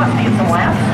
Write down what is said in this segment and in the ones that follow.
what, Hazel Lamb?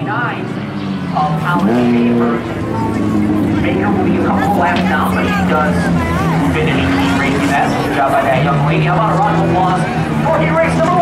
29 of Alan Chambers. Baker will be a couple laps down, but he does finish the racing. That's a good job by that young lady. How about a round of applause for race number